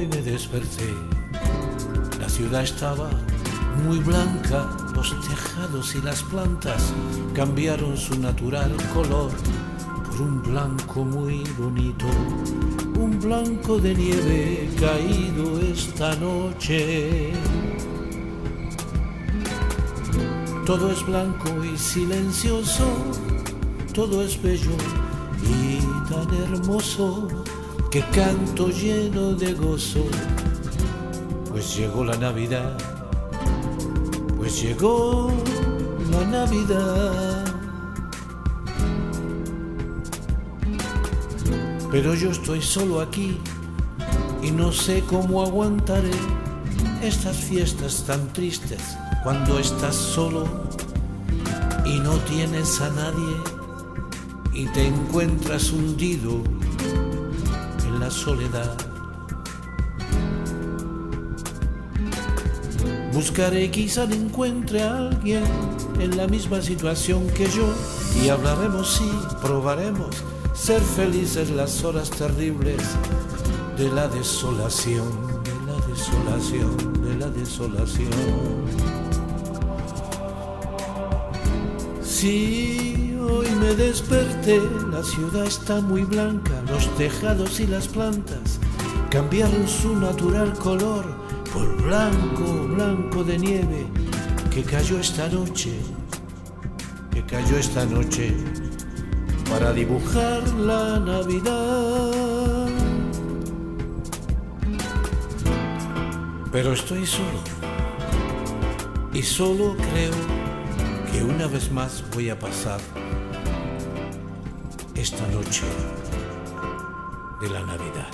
desperté, la ciudad estaba muy blanca, los tejados y las plantas cambiaron su natural color por un blanco muy bonito, un blanco de nieve caído esta noche. Todo es blanco y silencioso, todo es bello y tan hermoso que canto lleno de gozo, pues llegó la Navidad, pues llegó la Navidad. Pero yo estoy solo aquí y no sé cómo aguantaré estas fiestas tan tristes cuando estás solo y no tienes a nadie y te encuentras hundido la soledad. Buscaré quizá encuentre a alguien en la misma situación que yo y hablaremos sí, probaremos ser felices las horas terribles de la desolación, de la desolación, de la desolación. Hoy me desperté, la ciudad está muy blanca, los tejados y las plantas cambiaron su natural color por blanco, blanco de nieve que cayó esta noche, que cayó esta noche para dibujar la Navidad. Pero estoy solo y solo creo que una vez más voy a pasar esta noche de la Navidad.